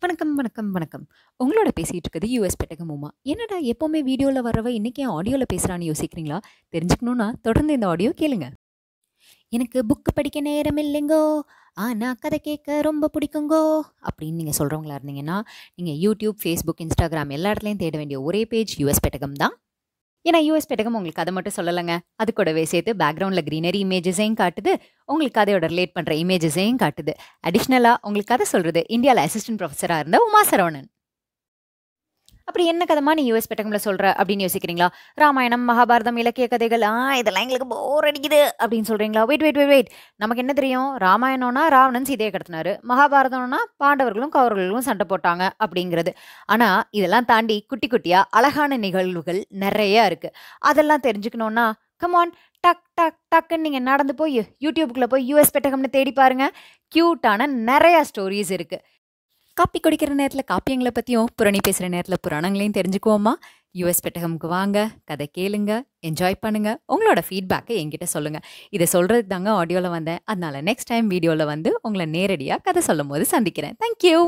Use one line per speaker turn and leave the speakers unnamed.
வணக்கம், வணக்கம், வணக்கம். உங்களோட பேசிகிட்டு இருக்குது யுஎஸ் பெட்டகம் உமா. என்னடா எப்போவுமே வீடியோவில் வரவ இன்றைக்கி ஏன் பேசுகிறான்னு யோசிக்கிறீங்களா? தெரிஞ்சுக்கணுன்னா தொடர்ந்து இந்த ஆடியோ கேளுங்க. எனக்கு புக்கு படிக்க நேரம் இல்லைங்கோ. ஆனால் கதை கேட்க ரொம்ப பிடிக்குங்கோ. அப்படின்னு நீங்கள் சொல்கிறவங்களா இருந்தீங்கன்னா, நீங்கள் யூடியூப், ஃபேஸ்புக், இன்ஸ்டாகிராம் எல்லா இடத்துலையும் தேட வேண்டிய ஒரே பேஜ் யூஎஸ் பெட்டகம் தான். ஏன்னா யூஎஸ் பெட்டகம் உங்களுக்கு அதை மட்டும் சொல்லலைங்க அது கூடவே சேர்த்து பேக்ரவுண்டில் க்ரீனரி இமேஜஸையும் காட்டுது. உங்களுக்கு கதையோட ரிலேட் பண்ணுற இமேஜஸையும் காட்டுது. அடிஷ்னலாக உங்களுக்கு கதை சொல்கிறது இந்தியாவில் அசிஸ்டன்ட் ப்ரொஃபஸராக இருந்த உமா சரவணன். அப்படி என்ன கதைமா நீ யூஎஸ் பெட்டகம்ல சொல்ற அப்படின்னு யோசிக்கிறீங்களா? ராமாயணம், மகாபாரதம், இலக்கிய கதைகள் ஆ இதெல்லாம் எங்களுக்கு போர் அடிக்குது அப்படின்னு சொல்றீங்களா? Wait wait wait wait. நமக்கு என்ன தெரியும்? ராமாயணம்னா ராவணன் சீதையை கடத்தினாரு. மகாபாரதம்னா பாண்டவர்களும் கௌரவர்களும் சண்டை போட்டாங்க அப்படிங்கிறது. ஆனா இதெல்லாம் தாண்டி குட்டி குட்டியா அழகான நிகழ்வுகள் நிறைய இருக்கு. அதெல்லாம் தெரிஞ்சுக்கணும்னா கம் ஆன் டக் டக் டக்குன்னு நீங்கள் நடந்து போய் யூடியூப்குள்ளே போய் யூஎஸ் பெட்டகம்னு தேடி பாருங்க. க்யூட்டான நிறையா ஸ்டோரீஸ் இருக்குது காப்பி குடிக்கிற நேரத்தில் காப்பியங்களை பற்றியும் புரணி பேசுகிற நேரத்தில் புராணங்களையும் தெரிஞ்சுக்குவோமா? யூஎஸ் பெட்டகமுக்கு வாங்க, கதை கேளுங்க, என்ஜாய் பண்ணுங்கள் உங்களோட ஃபீட்பேக்கை என்கிட்ட சொல்லுங்கள் இதை சொல்கிறது தாங்க ஆடியோவில் வந்தேன். அதனால் நெக்ஸ்ட் டைம் வீடியோவில் வந்து உங்களை நேரடியாக கதை சொல்லும்போது சந்திக்கிறேன். Thank you.